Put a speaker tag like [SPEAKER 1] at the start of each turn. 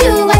[SPEAKER 1] you